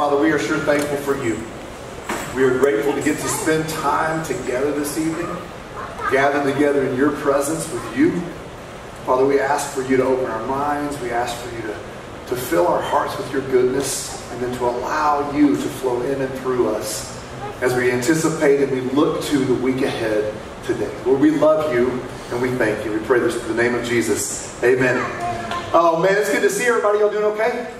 Father, we are sure thankful for you. We are grateful to get to spend time together this evening, gather together in your presence with you. Father, we ask for you to open our minds. We ask for you to, to fill our hearts with your goodness and then to allow you to flow in and through us as we anticipate and we look to the week ahead today. Lord, we love you and we thank you. We pray this in the name of Jesus. Amen. Oh, man, it's good to see everybody. Y'all doing okay?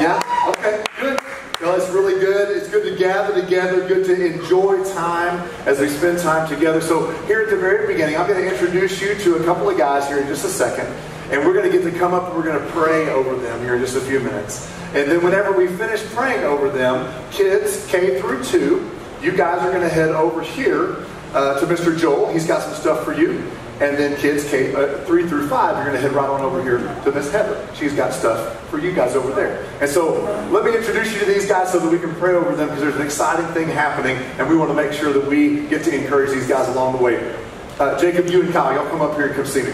Yeah? Okay, good. Well, it's really good. It's good to gather together, good to enjoy time as we spend time together. So, here at the very beginning, I'm going to introduce you to a couple of guys here in just a second. And we're going to get to come up and we're going to pray over them here in just a few minutes. And then, whenever we finish praying over them, kids K through 2, you guys are going to head over here uh, to Mr. Joel. He's got some stuff for you. And then kids K, uh, 3 through 5, you're going to head right on over here to Miss Heather. She's got stuff for you guys over there. And so let me introduce you to these guys so that we can pray over them because there's an exciting thing happening and we want to make sure that we get to encourage these guys along the way. Uh, Jacob, you and Kyle, y'all come up here and come see me.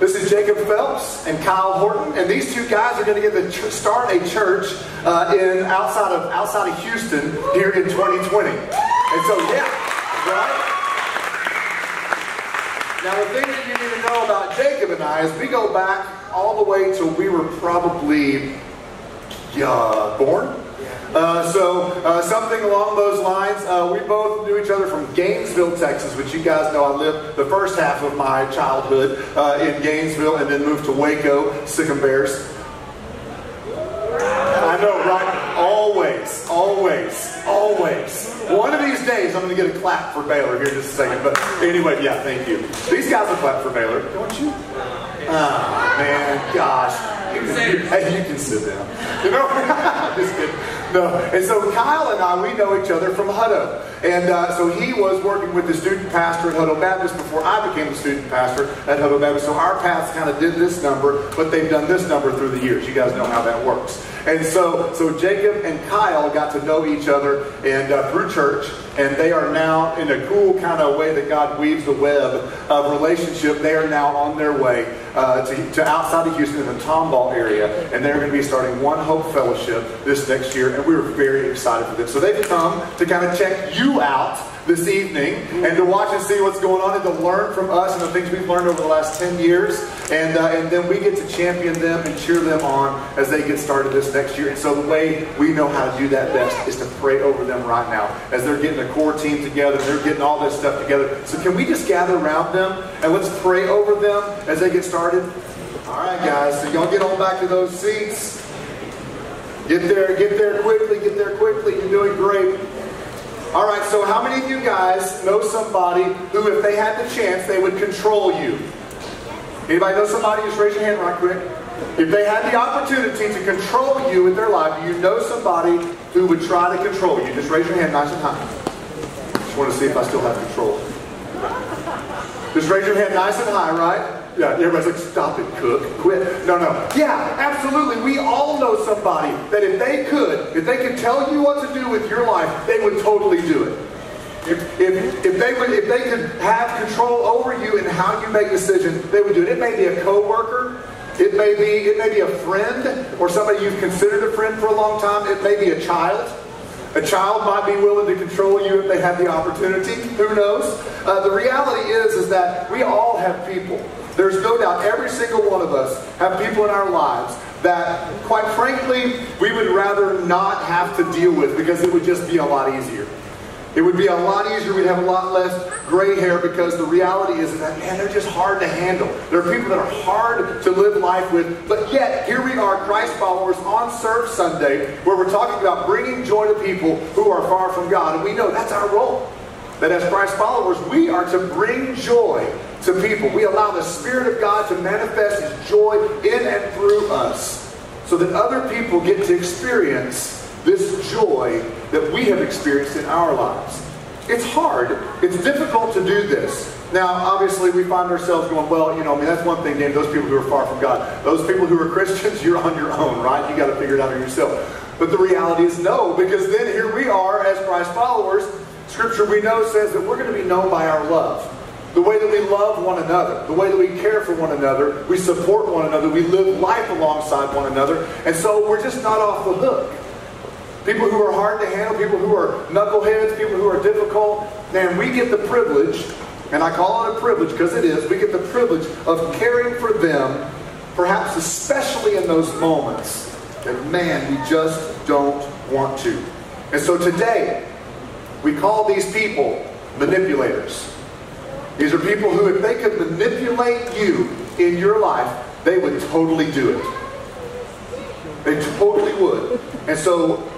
This is Jacob Phelps and Kyle Horton, and these two guys are going to get to start a church uh, in outside of outside of Houston here in 2020. And so, yeah, right. Now, the thing that you need to know about Jacob and I is we go back all the way till we were probably uh, born. Uh, so uh, something along those lines. Uh, we both knew each other from Gainesville, Texas, which you guys know I lived the first half of my childhood uh, in Gainesville, and then moved to Waco, Sic 'em Bears. I know, right? Always, always, always. One of these days, I'm going to get a clap for Baylor here in just a second. But anyway, yeah, thank you. These guys will clap for Baylor, don't you? Ah, man, gosh. You can, hey, you can sit down. You know, just kidding. No. And so Kyle and I, we know each other from Hutto. And uh, so he was working with the student pastor at Hutto Baptist before I became the student pastor at Hutto Baptist. So our paths kind of did this number, but they've done this number through the years. You guys know how that works. And so, so Jacob and Kyle got to know each other and uh, through church, and they are now in a cool kind of way that God weaves the web of relationship. They are now on their way uh, to, to outside of Houston in the Tomball area, and they're going to be starting One Hope Fellowship this next year, and we're very excited for this. So they've come to kind of check you out this evening and to watch and see what's going on and to learn from us and the things we've learned over the last 10 years. And, uh, and then we get to champion them and cheer them on as they get started this next year. And so the way we know how to do that best is to pray over them right now as they're getting a core team together. They're getting all this stuff together. So can we just gather around them and let's pray over them as they get started? All right, guys. So y'all get on back to those seats. Get there, get there quickly, get there quickly. You're doing great. All right, so how many of you guys know somebody who, if they had the chance, they would control you? Anybody know somebody? Just raise your hand right quick. If they had the opportunity to control you in their life, do you know somebody who would try to control you? Just raise your hand nice and high. Just want to see if I still have control. Just raise your hand nice and high, right? Yeah, everybody's like, stop it, cook, quit. No, no. Yeah, absolutely. We all know somebody that if they could, if they could tell you what to do with your life, they would totally do it. If, if, if, they would, if they could have control over you and how you make decisions, they would do it. It may be a coworker, it may be it may be a friend or somebody you've considered a friend for a long time. It may be a child. A child might be willing to control you if they have the opportunity. Who knows? Uh, the reality is, is that we all have people. There's no doubt every single one of us have people in our lives that, quite frankly, we would rather not have to deal with because it would just be a lot easier. It would be a lot easier. We'd have a lot less gray hair because the reality is that, man, they're just hard to handle. There are people that are hard to live life with. But yet, here we are, Christ followers, on Serve Sunday, where we're talking about bringing joy to people who are far from God. And we know that's our role. That as Christ followers, we are to bring joy to people. We allow the Spirit of God to manifest His joy in and through us so that other people get to experience this joy that we have experienced in our lives. It's hard. It's difficult to do this. Now, obviously, we find ourselves going, well, you know, I mean, that's one thing, Dan, those people who are far from God. Those people who are Christians, you're on your own, right? You got to figure it out for yourself. But the reality is no, because then here we are as Christ followers. Scripture we know says that we're going to be known by our love. the way that we love one another, the way that we care for one another, we support one another, we live life alongside one another, and so we're just not off the hook. People who are hard to handle, people who are knuckleheads, people who are difficult, man, we get the privilege, and I call it a privilege because it is, we get the privilege of caring for them, perhaps especially in those moments that, man, we just don't want to. And so today, we call these people manipulators. These are people who, if they could manipulate you in your life, they would totally do it. They totally would. And so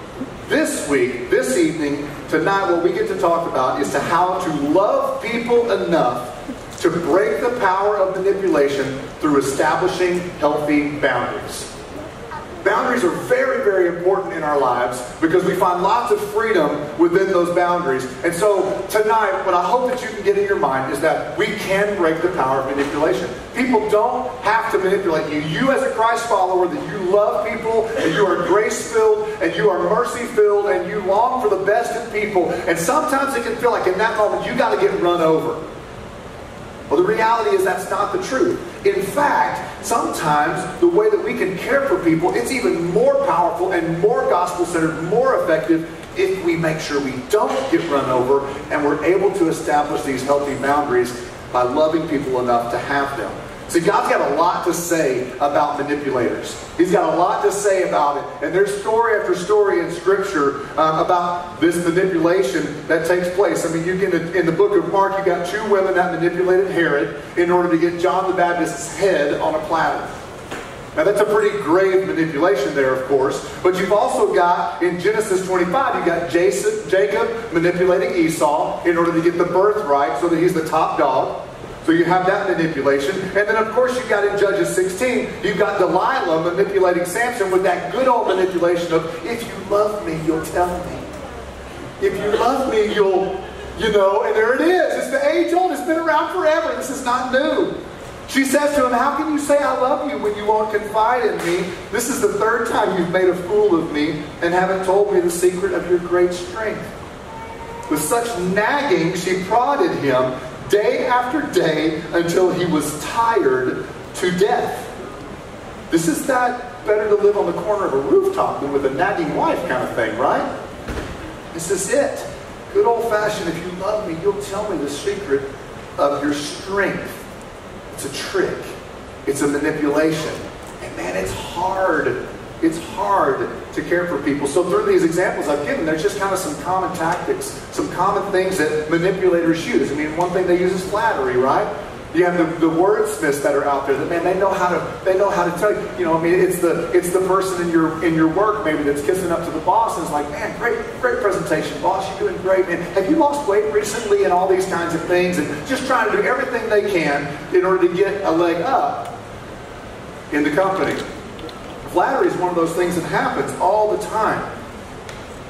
this week, this evening, tonight, what we get to talk about is to how to love people enough to break the power of manipulation through establishing healthy boundaries. Boundaries are very, very important in our lives because we find lots of freedom within those boundaries. And so tonight, what I hope that you can get in your mind is that we can break the power of manipulation. People don't have to manipulate you. You, as a Christ follower, that you love people, and you are grace filled, and you are mercy filled, and you long for the best in people. And sometimes it can feel like in that moment you got to get run over. Well, the reality is that's not the truth. In fact, sometimes the way that we can care for people, it's even more powerful and more gospel-centered, more effective if we make sure we don't get run over and we're able to establish these healthy boundaries by loving people enough to have them. See, God's got a lot to say about manipulators. He's got a lot to say about it. And there's story after story in Scripture um, about this manipulation that takes place. I mean, you get in the book of Mark, you got two women that manipulated Herod in order to get John the Baptist's head on a platter. Now, that's a pretty grave manipulation there, of course. But you've also got, in Genesis 25, you've got Jason, Jacob manipulating Esau in order to get the birthright so that he's the top dog. So you have that manipulation. And then, of course, you've got in Judges 16, you've got Delilah manipulating Samson with that good old manipulation of, if you love me, you'll tell me. If you love me, you'll, you know, and there it is. It's the age old. It's been around forever. This is not new. She says to him, How can you say I love you when you won't confide in me? This is the third time you've made a fool of me and haven't told me the secret of your great strength. With such nagging, she prodded him day after day until he was tired to death. This is that better to live on the corner of a rooftop than with a nagging wife kind of thing, right? This is it. Good old fashioned, if you love me, you'll tell me the secret of your strength. It's a trick, it's a manipulation. And man, it's hard it's hard to care for people. So through these examples I've given, there's just kind of some common tactics, some common things that manipulators use. I mean, one thing they use is flattery, right? You have the, the wordsmiths that are out there that man they know how to they know how to tell you you know I mean it's the it's the person in your in your work maybe that's kissing up to the boss and is like man great great presentation boss you're doing great man have you lost weight recently and all these kinds of things and just trying to do everything they can in order to get a leg up in the company. Flattery is one of those things that happens all the time.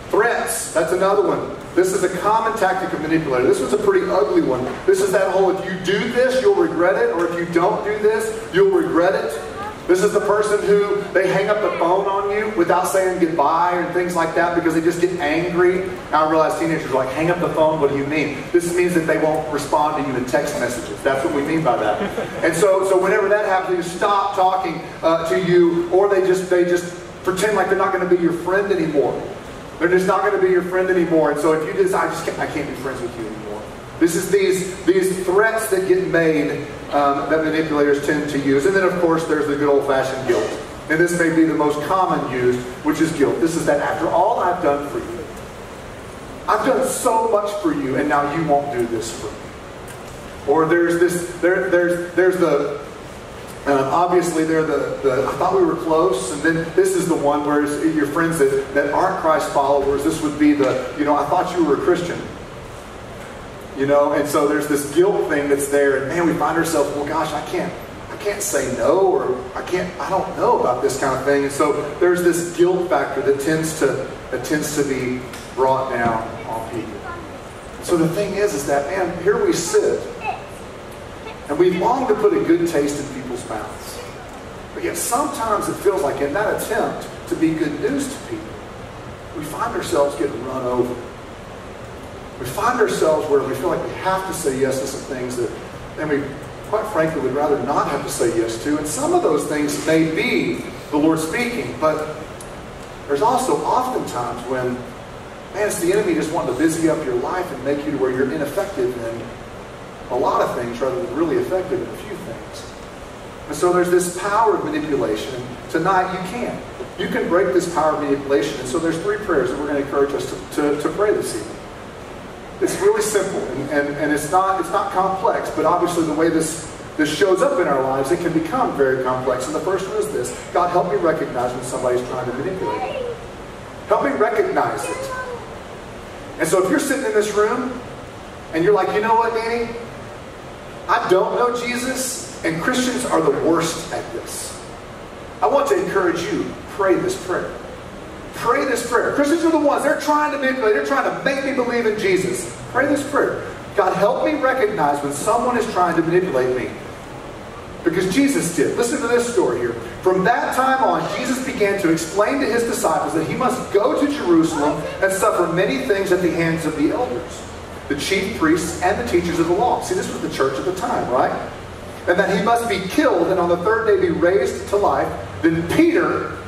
Threats, that's another one. This is a common tactic of manipulator. This was a pretty ugly one. This is that whole if you do this, you'll regret it, or if you don't do this, you'll regret it. This is the person who they hang up the phone on you without saying goodbye and things like that because they just get angry. Now I realize teenagers are like, hang up the phone, what do you mean? This means that they won't respond to you in text messages. That's what we mean by that. And so, so whenever that happens, you stop talking uh, to you, or they just they just pretend like they're not going to be your friend anymore. They're just not going to be your friend anymore. And so if you just, I just can't, I can't be friends with you anymore. This is these, these threats that get made um, that manipulators tend to use. And then, of course, there's the good old-fashioned guilt. And this may be the most common used, which is guilt. This is that after all I've done for you, I've done so much for you, and now you won't do this for me. Or there's this, there, there's, there's the, um, obviously, they're the, the, I thought we were close, and then this is the one where your friends that, that aren't Christ followers, this would be the, you know, I thought you were a Christian. You know, and so there's this guilt thing that's there, and man, we find ourselves, well, gosh, I can't, I can't say no, or I can't, I don't know about this kind of thing. And so there's this guilt factor that tends to that tends to be brought down on people. So the thing is, is that man, here we sit, and we long to put a good taste in people's mouths. But yet sometimes it feels like in that attempt to be good news to people, we find ourselves getting run over. We find ourselves where we feel like we have to say yes to some things that, and we, quite frankly, would rather not have to say yes to. And some of those things may be the Lord speaking, but there's also oftentimes when, man, it's the enemy just wanting to busy up your life and make you to where you're ineffective in a lot of things rather than really effective in a few things. And so there's this power of manipulation. Tonight you can. You can break this power of manipulation. And so there's three prayers that we're going to encourage us to, to, to pray this evening. It's really simple and, and, and it's not it's not complex, but obviously the way this this shows up in our lives, it can become very complex. And the first one is this God, help me recognize when somebody's trying to manipulate me. Help me recognize it. And so if you're sitting in this room and you're like, you know what, Danny? I don't know Jesus, and Christians are the worst at this. I want to encourage you, pray this prayer. Pray this prayer. Christians are the ones, they're trying to manipulate, they're trying to make me believe in Jesus. Pray this prayer. God, help me recognize when someone is trying to manipulate me. Because Jesus did. Listen to this story here. From that time on, Jesus began to explain to his disciples that he must go to Jerusalem and suffer many things at the hands of the elders, the chief priests, and the teachers of the law. See, this was the church at the time, right? And that he must be killed and on the third day be raised to life. Then Peter,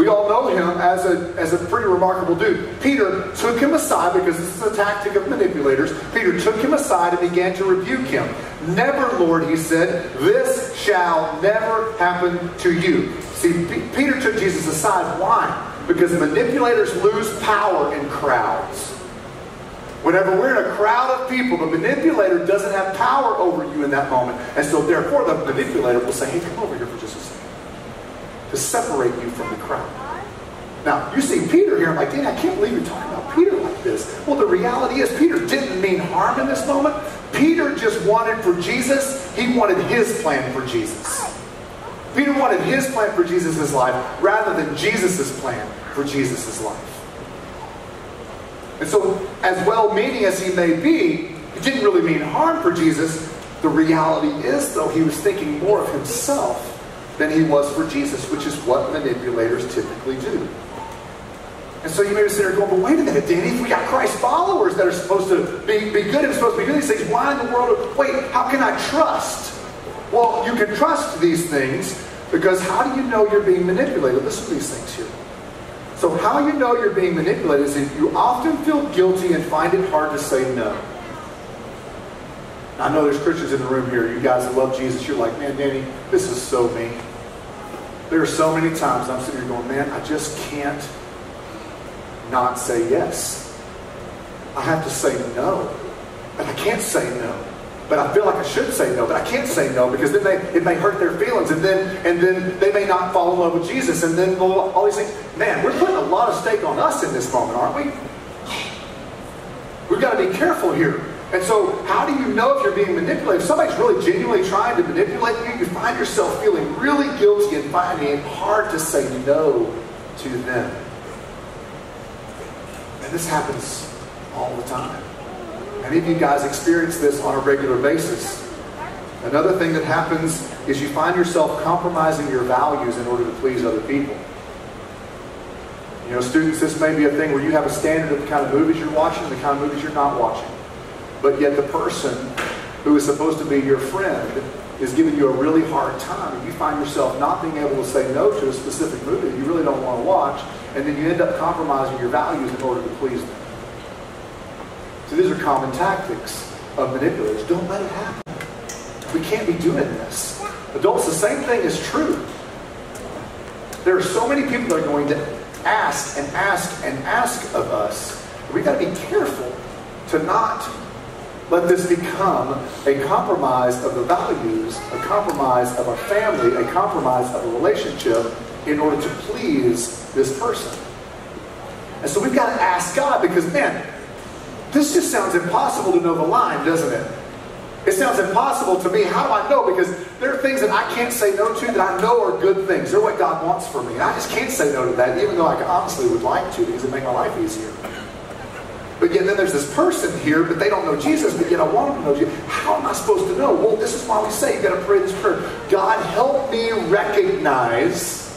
we all know him as a, as a pretty remarkable dude. Peter took him aside because this is a tactic of manipulators. Peter took him aside and began to rebuke him. Never, Lord, he said, this shall never happen to you. See, P- Peter took Jesus aside. Why? Because manipulators lose power in crowds. Whenever we're in a crowd of people, the manipulator doesn't have power over you in that moment. And so, therefore, the manipulator will say, hey, come over here for just a second to separate you from the crowd. Now, you see Peter here, I'm like, Dan, I can't believe you're talking about Peter like this. Well, the reality is, Peter didn't mean harm in this moment. Peter just wanted for Jesus, he wanted his plan for Jesus. Peter wanted his plan for Jesus' life rather than Jesus' plan for Jesus' life. And so, as well meaning as he may be, he didn't really mean harm for Jesus. The reality is, though, he was thinking more of himself than he was for Jesus, which is what manipulators typically do. And so you may be sitting there going, but wait a minute, Danny, we got Christ followers that are supposed to be, be good and supposed to be doing these things, why in the world, wait, how can I trust? Well, you can trust these things because how do you know you're being manipulated? Listen to these things here. So how you know you're being manipulated is if you often feel guilty and find it hard to say no. I know there's Christians in the room here. You guys that love Jesus, you're like, man, Danny, this is so me. There are so many times I'm sitting here going, man, I just can't not say yes. I have to say no. But I can't say no. But I feel like I should say no, but I can't say no because then they, it may hurt their feelings, and then and then they may not fall in love with Jesus, and then all these things. Man, we're putting a lot of stake on us in this moment, aren't we? We've got to be careful here. And so, how do you know if you're being manipulated? If somebody's really genuinely trying to manipulate you, you find yourself feeling really guilty and finding it hard to say no to them. And this happens all the time. Many of you guys experience this on a regular basis. Another thing that happens is you find yourself compromising your values in order to please other people. You know, students, this may be a thing where you have a standard of the kind of movies you're watching and the kind of movies you're not watching. But yet the person who is supposed to be your friend is giving you a really hard time. And you find yourself not being able to say no to a specific movie that you really don't want to watch, and then you end up compromising your values in order to please them. So these are common tactics of manipulators. Don't let it happen. We can't be doing this. Adults, the same thing is true. There are so many people that are going to ask and ask and ask of us. We've got to be careful to not let this become a compromise of the values, a compromise of a family, a compromise of a relationship in order to please this person. And so we've got to ask God because, man, this just sounds impossible to know the line, doesn't it? It sounds impossible to me. How do I know? Because there are things that I can't say no to that I know are good things. They're what God wants for me. And I just can't say no to that, even though I honestly would like to because it make my life easier. But yet then there's this person here, but they don't know Jesus, but yet I want them to know Jesus. How am I supposed to know? Well, this is why we say you got to pray this prayer. God, help me recognize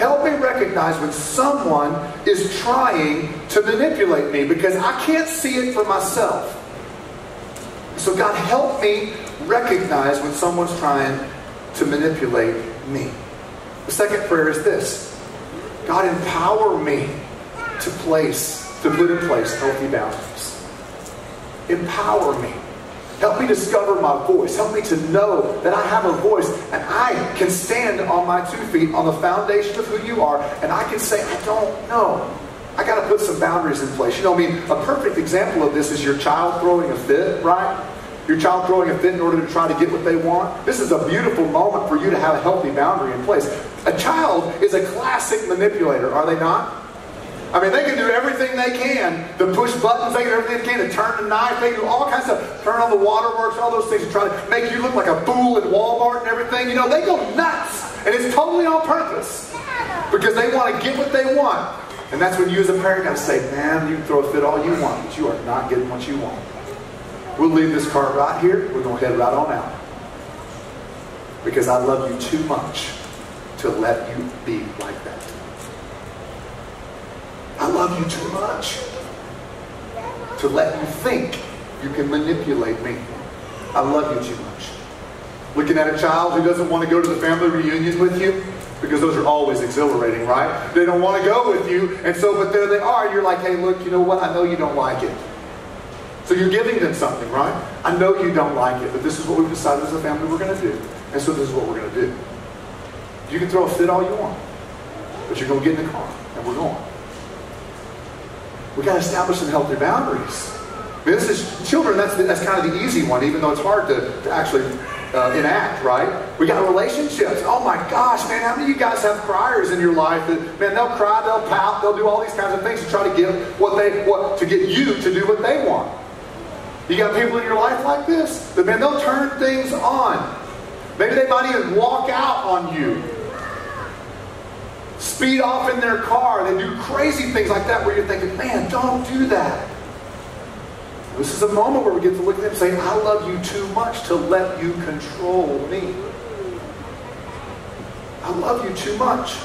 help me recognize when someone is trying to manipulate me because I can't see it for myself. So, God, help me recognize when someone's trying to manipulate me. The second prayer is this God, empower me to place, to put in place healthy boundaries. Empower me. Help me discover my voice. Help me to know that I have a voice and I can stand on my two feet on the foundation of who you are and I can say, I don't know. I got to put some boundaries in place. You know, I mean, a perfect example of this is your child throwing a fit, right? Your child throwing a fit in order to try to get what they want. This is a beautiful moment for you to have a healthy boundary in place. A child is a classic manipulator, are they not? I mean, they can do everything they can to push buttons. They can do everything they can to turn the knife. They can do all kinds of turn on the waterworks, all those things to try to make you look like a fool at Walmart and everything. You know, they go nuts. And it's totally on purpose because they want to get what they want. And that's when you as a parent got to say, man, you can throw a fit all you want, but you are not getting what you want. We'll leave this car right here. We're going to head right on out. Because I love you too much to let you be like that. I love you too much to let you think you can manipulate me. I love you too much. Looking at a child who doesn't want to go to the family reunion with you, because those are always exhilarating, right? They don't want to go with you, and so, but there they are. You're like, hey, look, you know what? I know you don't like it. So you're giving them something, right? I know you don't like it, but this is what we've decided as a family we're going to do. And so this is what we're going to do. You can throw a fit all you want, but you're going to get in the car, and we're going. We've got to establish some healthy boundaries. This is children. That's that's kind of the easy one, even though it's hard to, to actually uh, enact. Right? We got relationships. Oh my gosh, man! How many of you guys have criers in your life that man they'll cry, they'll pout, they'll do all these kinds of things to try to get what they what to get you to do what they want. You got people in your life like this that man they'll turn things on. Maybe they might even walk out on you speed off in their car. They do crazy things like that where you're thinking, man, don't do that. This is a moment where we get to look at them and say, I love you too much to let you control me. I love you too much.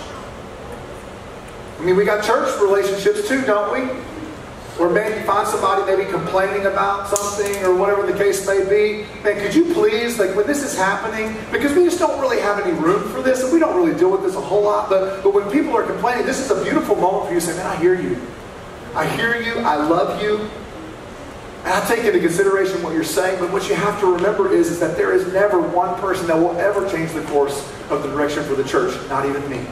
I mean, we got church relationships too, don't we? Or maybe you find somebody maybe complaining about something or whatever the case may be. Man, could you please, like when this is happening, because we just don't really have any room for this and we don't really deal with this a whole lot, but, but when people are complaining, this is a beautiful moment for you to say, man, I hear you. I hear you. I love you. And I take into consideration what you're saying, but what you have to remember is, is that there is never one person that will ever change the course of the direction for the church, not even me.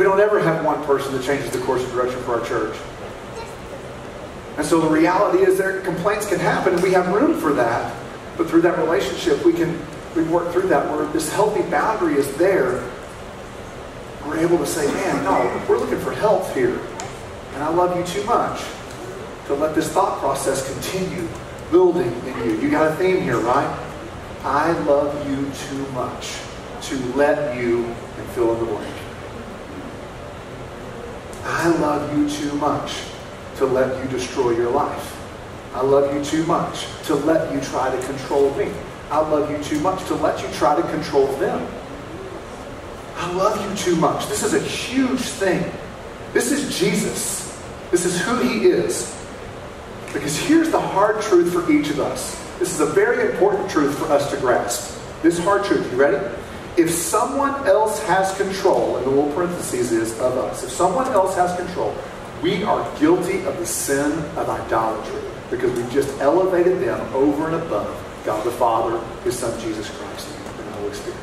We don't ever have one person that changes the course of direction for our church. And so the reality is there complaints can happen and we have room for that. But through that relationship we can we work through that where this healthy boundary is there. We're able to say, man, no, we're looking for health here. And I love you too much to let this thought process continue building in you. You got a theme here, right? I love you too much to let you and fill in the blank. I love you too much to let you destroy your life. I love you too much to let you try to control me. I love you too much to let you try to control them. I love you too much. This is a huge thing. This is Jesus. This is who he is. Because here's the hard truth for each of us. This is a very important truth for us to grasp. This hard truth. You ready? If someone else has control, and the little parentheses is of us, if someone else has control, we are guilty of the sin of idolatry because we've just elevated them over and above God the Father, His Son Jesus Christ, and the Holy Spirit.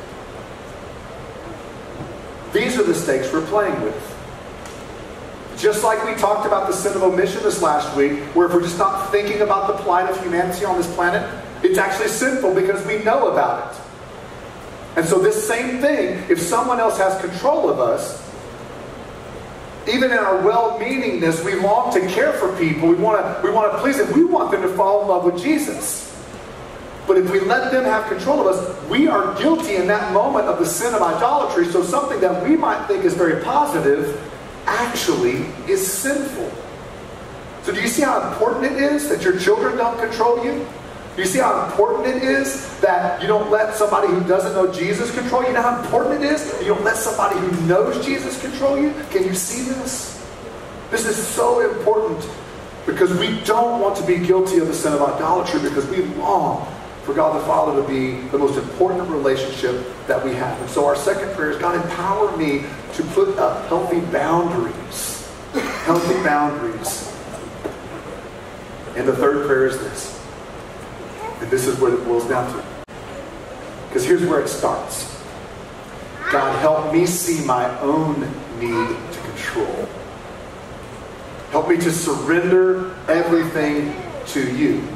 These are the stakes we're playing with. Just like we talked about the sin of omission this last week, where if we're just not thinking about the plight of humanity on this planet, it's actually sinful because we know about it. And so, this same thing, if someone else has control of us, even in our well-meaningness, we long to care for people. We want to, we want to please them. We want them to fall in love with Jesus. But if we let them have control of us, we are guilty in that moment of the sin of idolatry. So something that we might think is very positive actually is sinful. So do you see how important it is that your children don't control you? You see how important it is that you don't let somebody who doesn't know Jesus control you? You know how important it is you don't let somebody who knows Jesus control you? Can you see this? This is so important because we don't want to be guilty of the sin of idolatry because we long for God the Father to be the most important relationship that we have. And so our second prayer is God empower me to put up healthy boundaries. Healthy boundaries. And the third prayer is this. And this is what it boils down to. Because here's where it starts. God, help me see my own need to control. Help me to surrender everything to you.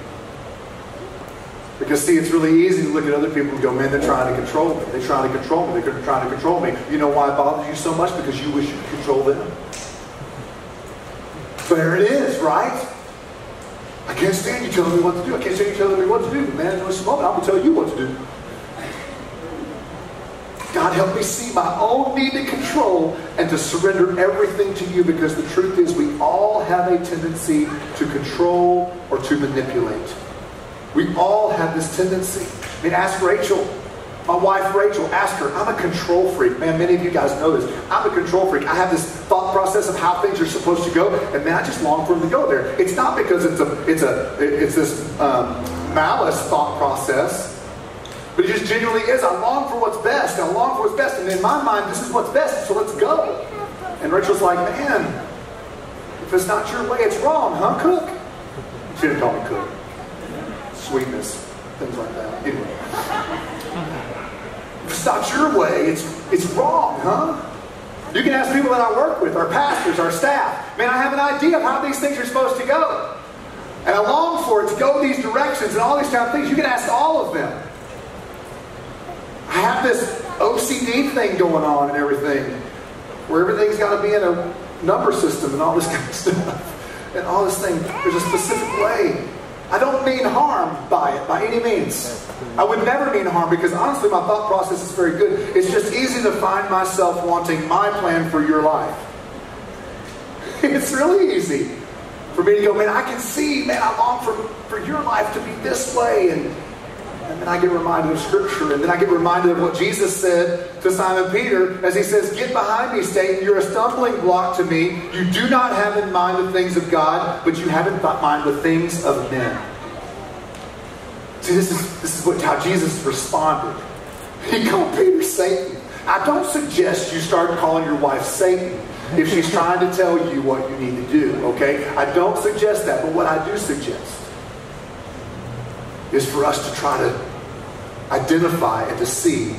Because, see, it's really easy to look at other people and go, man, they're trying to control me. They're trying to control me. They're trying to control me. You know why it bothers you so much? Because you wish you could control them. There it is, right? I can't stand you telling me what to do. I can't stand you telling me what to do. But man, in this moment, I'm going to tell you what to do. God, help me see my own need to control and to surrender everything to you because the truth is we all have a tendency to control or to manipulate. We all have this tendency. I mean, ask Rachel. My wife Rachel, ask her. I'm a control freak. Man, many of you guys know this. I'm a control freak. I have this thought process of how things are supposed to go, and man, I just long for them to go there. It's not because it's a it's a it's this um, malice thought process, but it just genuinely is. I long for what's best. I long for what's best, and in my mind, this is what's best. So let's go. And Rachel's like, man, if it's not your way, it's wrong, huh, Cook? She didn't call me Cook sweetness, things like that. Anyway. It's not your way, it's, it's wrong, huh? You can ask people that I work with, our pastors, our staff. Man, I have an idea of how these things are supposed to go. And I long for it to go these directions and all these kind of things. You can ask all of them. I have this OCD thing going on and everything, where everything's got to be in a number system and all this kind of stuff. And all this thing, there's a specific way. I don't mean harm by it, by any means. I would never mean harm because honestly, my thought process is very good. It's just easy to find myself wanting my plan for your life. It's really easy for me to go, man, I can see, man, I long for, for your life to be this way. And, and then I get reminded of Scripture. And then I get reminded of what Jesus said to Simon Peter as he says, Get behind me, Satan. You're a stumbling block to me. You do not have in mind the things of God, but you have in mind the things of men. See, this is, this is what, how Jesus responded. He called Peter Satan. I don't suggest you start calling your wife Satan if she's trying to tell you what you need to do, okay? I don't suggest that, but what I do suggest is for us to try to identify and to see,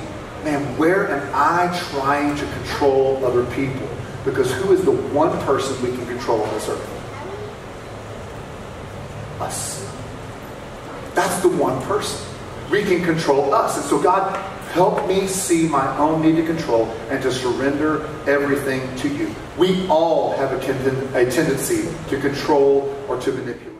man, where am I trying to control other people? Because who is the one person we can control on this earth? Us. That's the one person. We can control us. And so, God, help me see my own need to control and to surrender everything to you. We all have a, a tendency to control or to manipulate.